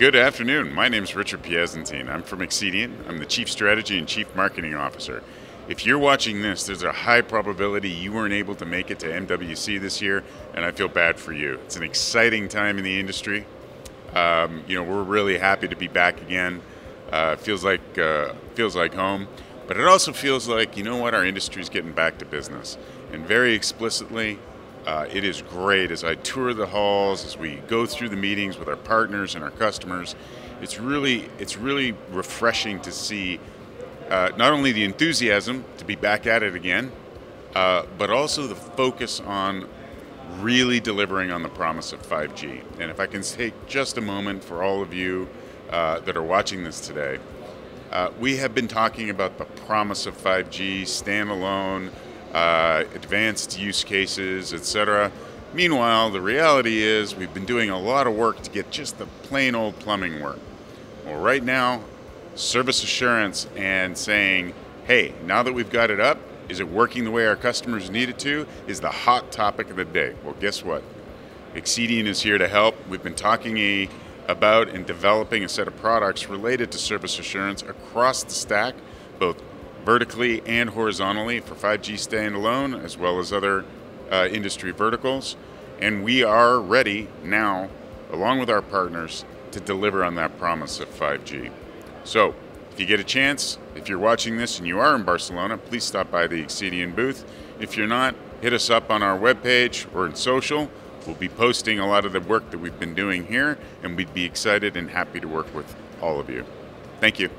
Good afternoon. My name is Richard Piasentin. I'm from Accedian. I'm the Chief Strategy and Chief Marketing Officer. If you're watching this, there's a high probability you weren't able to make it to MWC this year, and I feel bad for you. It's an exciting time in the industry. Um, you know, we're really happy to be back again. Uh, feels like uh, feels like home, but it also feels like you know what our industry is getting back to business. And very explicitly, uh, it is great as I tour the halls, as we go through the meetings with our partners and our customers. It's really, it's really refreshing to see uh, not only the enthusiasm to be back at it again, uh, but also the focus on really delivering on the promise of 5G. And if I can take just a moment for all of you uh, that are watching this today, uh, we have been talking about the promise of 5G, standalone, uh, advanced use cases, etc. Meanwhile, the reality is we've been doing a lot of work to get just the plain old plumbing work. Well, right now, service assurance and saying, hey, now that we've got it up, is it working the way our customers need it to? Is the hot topic of the day. Well, guess what? Accedian is here to help. We've been talking about and developing a set of products related to service assurance across the stack, both vertically and horizontally for 5G standalone, as well as other uh, industry verticals. And we are ready now, along with our partners, to deliver on that promise of 5G. So, if you get a chance, if you're watching this and you are in Barcelona, please stop by the Accedian booth. If you're not, hit us up on our webpage or in social. We'll be posting a lot of the work that we've been doing here, and we'd be excited and happy to work with all of you. Thank you.